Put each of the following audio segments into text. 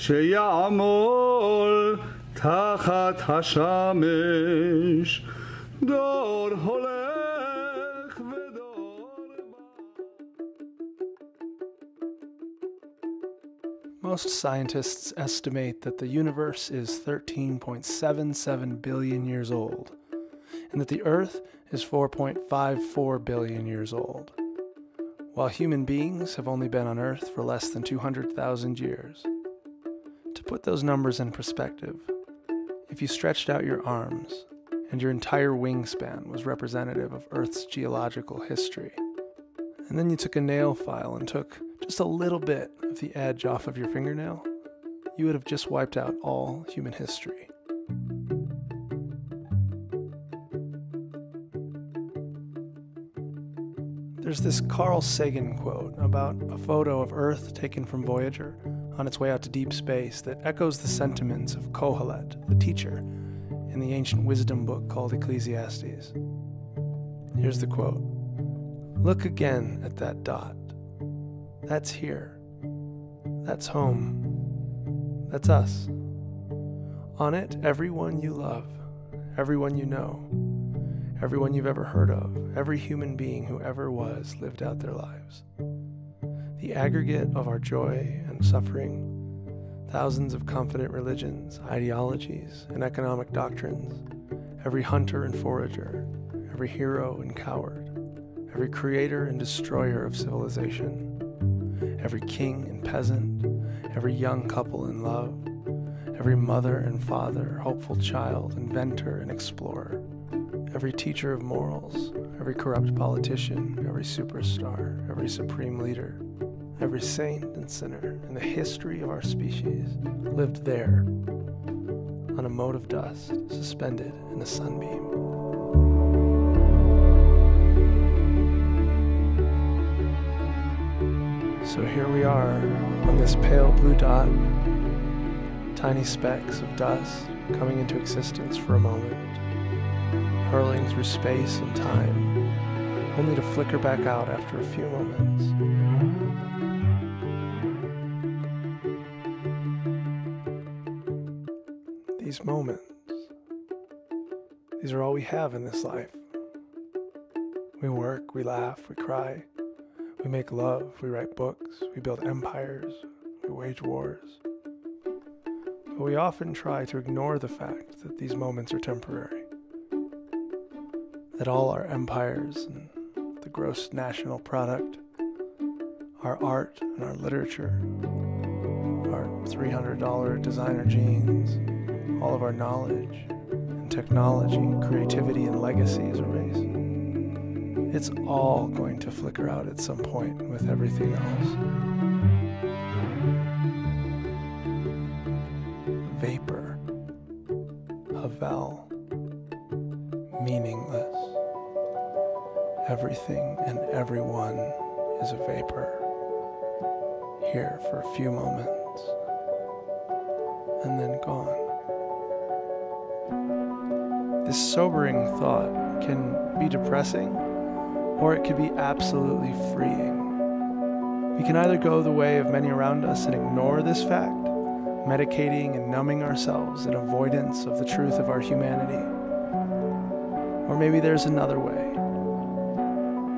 שיעמול תחת השמש דור הולך ודור בא Most scientists estimate that the universe is 13.77 billion years old, and that the Earth is 4.54 billion years old, while human beings have only been on Earth for less than 200,000 years. Put those numbers in perspective, if you stretched out your arms and your entire wingspan was representative of Earth's geological history, and then you took a nail file and took just a little bit of the edge off of your fingernail, you would have just wiped out all human history. There's this Carl Sagan quote about a photo of Earth taken from Voyager on its way out to deep space that echoes the sentiments of Kohelet, the teacher, in the ancient wisdom book called Ecclesiastes. Here's the quote Look again at that dot. That's here. That's home. That's us. On it, everyone you love, everyone you know, everyone you've ever heard of, every human being who ever was lived out their lives. The aggregate of our joy suffering, thousands of confident religions, ideologies, and economic doctrines, every hunter and forager, every hero and coward, every creator and destroyer of civilization, every king and peasant, every young couple in love, every mother and father, hopeful child, inventor and explorer, every teacher of morals, every corrupt politician, every superstar, every supreme leader, every saint and sinner in the history of our species lived there on a mote of dust suspended in a sunbeam. So here we are on this pale blue dot, tiny specks of dust coming into existence for a moment, hurling through space and time, only to flicker back out after a few moments. These moments, these are all we have in this life. We work, we laugh, we cry, we make love, we write books, we build empires, we wage wars. But we often try to ignore the fact that these moments are temporary. That all our empires and the gross national product, our art and our literature, our $300 designer jeans, all of our knowledge and technology, creativity and legacy is erased. It's all going to flicker out at some point with everything else. Vapor, Havel, meaningless. Everything and everyone is a vapor. Here for a few moments and then gone. This sobering thought can be depressing or it could be absolutely freeing. We can either go the way of many around us and ignore this fact, medicating and numbing ourselves in avoidance of the truth of our humanity. Or maybe there's another way.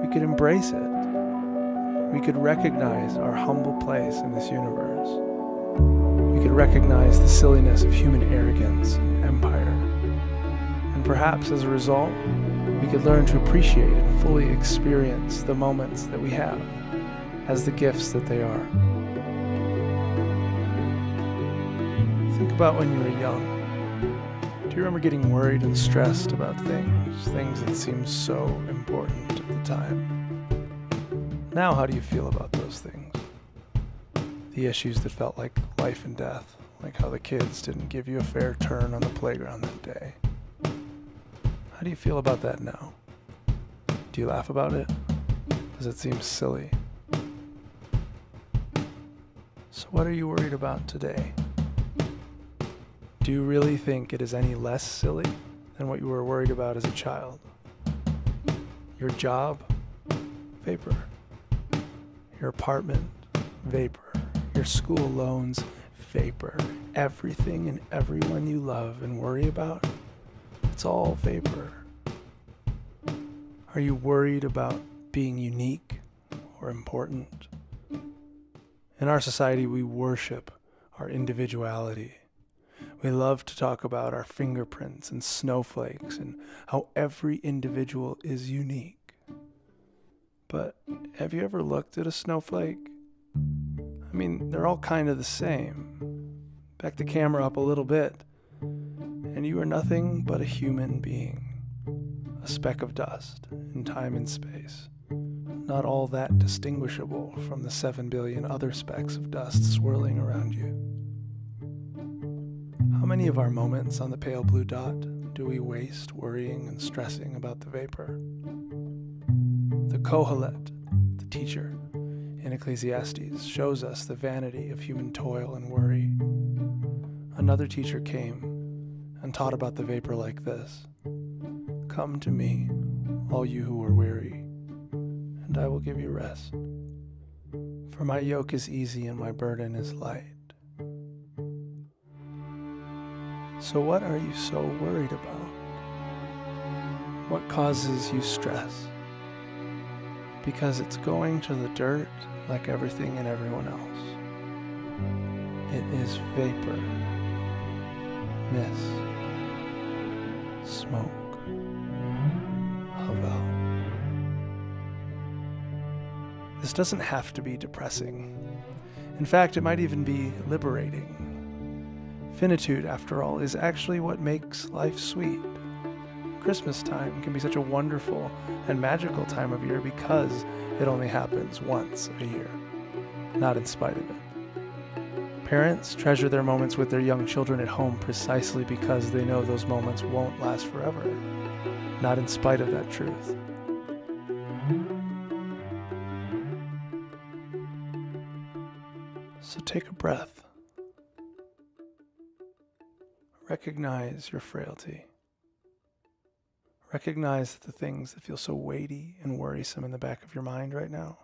We could embrace it. We could recognize our humble place in this universe. We could recognize the silliness of human arrogance and empire. And perhaps as a result, we could learn to appreciate and fully experience the moments that we have as the gifts that they are. Think about when you were young. Do you remember getting worried and stressed about things, things that seemed so important at the time? Now, how do you feel about those things? The issues that felt like life and death, like how the kids didn't give you a fair turn on the playground that day. How do you feel about that now? Do you laugh about it? Does it seem silly? So, what are you worried about today? Do you really think it is any less silly than what you were worried about as a child? Your job? Vapor. Your apartment? Vapor. Your school loans? Vapor. Everything and everyone you love and worry about? It's all vapor. Are you worried about being unique or important? In our society, we worship our individuality. We love to talk about our fingerprints and snowflakes and how every individual is unique. But have you ever looked at a snowflake? I mean, they're all kind of the same. Back the camera up a little bit, and you are nothing but a human being, a speck of dust in time and space not all that distinguishable from the seven billion other specks of dust swirling around you. How many of our moments on the pale blue dot do we waste worrying and stressing about the vapor? The Kohelet, the teacher in Ecclesiastes, shows us the vanity of human toil and worry. Another teacher came taught about the vapor like this Come to me, all you who are weary and I will give you rest. For my yoke is easy and my burden is light. So, what are you so worried about? What causes you stress? Because it's going to the dirt like everything and everyone else. It is vapor, mist, smoke. This doesn't have to be depressing. In fact, it might even be liberating. Finitude, after all, is actually what makes life sweet. Christmas time can be such a wonderful and magical time of year because it only happens once a year, not in spite of it. Parents treasure their moments with their young children at home precisely because they know those moments won't last forever, not in spite of that truth. So take a breath. Recognize your frailty. Recognize that the things that feel so weighty and worrisome in the back of your mind right now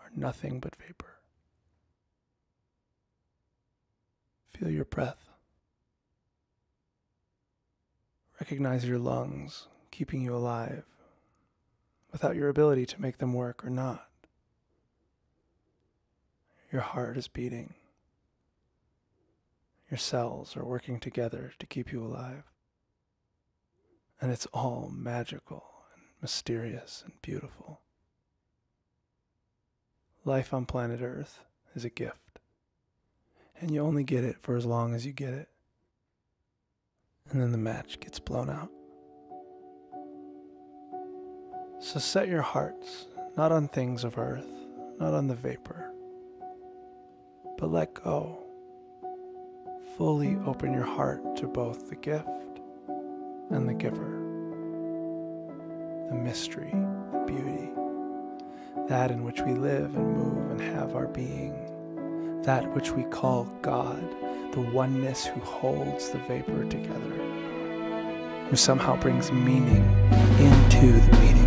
are nothing but vapor. Feel your breath. Recognize your lungs keeping you alive without your ability to make them work or not. Your heart is beating. Your cells are working together to keep you alive. And it's all magical and mysterious and beautiful. Life on planet Earth is a gift. And you only get it for as long as you get it. And then the match gets blown out. So set your hearts not on things of earth, not on the vapor but let go. Fully open your heart to both the gift and the giver, the mystery, the beauty, that in which we live and move and have our being, that which we call God, the oneness who holds the vapor together, who somehow brings meaning into the meaning.